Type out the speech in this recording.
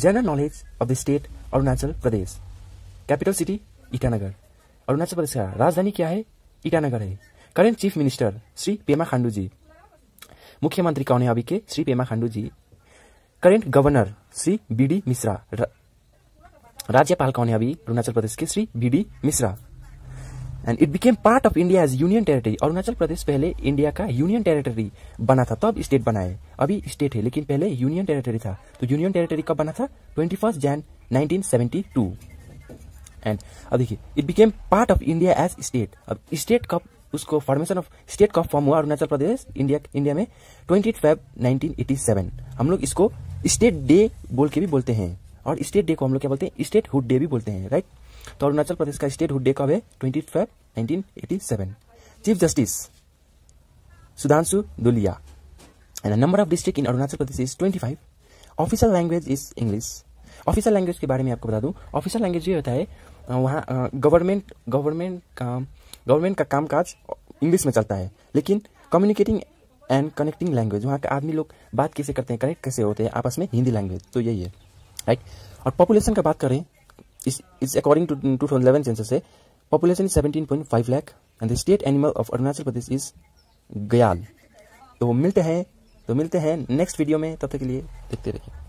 General knowledge of the state Arunachal Pradesh capital city Itanagar Arunachal Pradesh का राजधानी क्या है ईटानगर है current chief minister Shri Pema Khandu ji मुख्यमंत्री कौन है के Shri Pema Khandu ji current governor Shri B D Mishra राज्यपाल कौन है अभी अरुणाचल प्रदेश के Shri B D Mishra and it became part of India as union territory Arunachal Pradesh पहले इंडिया का यूनियन टेरिटरी बना था, तब स्टेट बनाए। अभी स्टेट है, लेकिन पहले यूनियन टेरिटरी था। तो यूनियन टेरिटरी कब बना था? Twenty first Jan nineteen seventy two and अब देखिए it became part of India as state अब स्टेट कब, उसको फॉर्मेशन ऑफ़ स्टेट कब फॉर्म हुआ? अरुणाचल प्रदेश इंडिया इंडिया में ट्वेंटी फेब 1987 हम लोग इसको स्टेट डे बोल के भी बोलते हैं। और स्टेट डे को हम लोग क्या बोलते हैं? स्टेट हुड डे भी बोलते हैं राइट तो अरुणाचल प्रदेश का स्टेट हुड डे कब है? Twenty Feb 1987 chief justice Sudhanshu Dhulia and number of district in Arunachal Pradesh is 25 official language is English official language के बारे में आपको बता दूँ। ऑफिशियल लैंग्वेज ये होता है वहाँ गवर्नमेंट गवर्नमेंट का गवर्नमेंट का कामकाज इंग्लिश में चलता है। लेकिन कम्युनिकेटिंग एंड कनेक्टिंग लैंग्वेज वहाँ के आदमी लोग बात कैसे करते हैं कनेक्ट कैसे होते हैं, आपस में हिंदी लैंग्वेज तो यही है। राइट और पॉपुलेशन का बात करें इस according to two thousand eleven census है population is seventeen point five lakh and the state animal of Arunachal Pradesh is gayal तो मिलते हैं तो मिलते हैं नेक्स्ट वीडियो में, तब तक के लिए देखते रहिए।